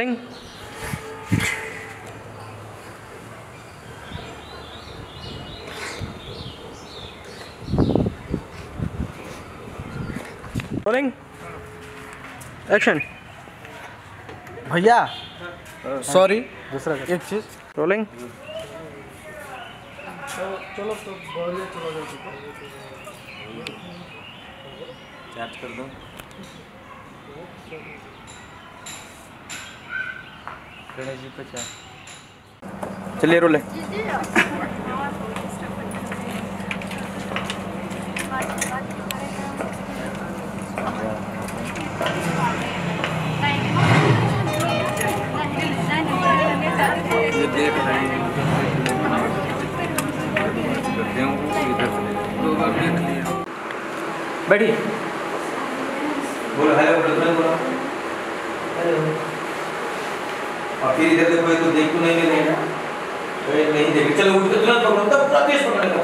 Rolling. Rolling. Action. भैया sorry दूसरा एक चीज़ रोलिंग चलो तो बढ़िया चलो चार्ज कर दो गणेश जी को चलिए रोले। बैठिए। बोलो हेलो बोलो। और फिर इधर देखो तो देख तो नहीं ले रहे तो ये नहीं देखे। चलो उठ के तुरंत पकड़ो। तब पूरा तेज पकड़ने का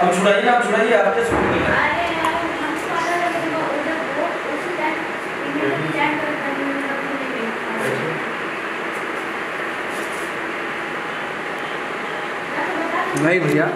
अब छुड़ाइए ना अब छुड़ाइए आप तेज पकड़िए नहीं भैया।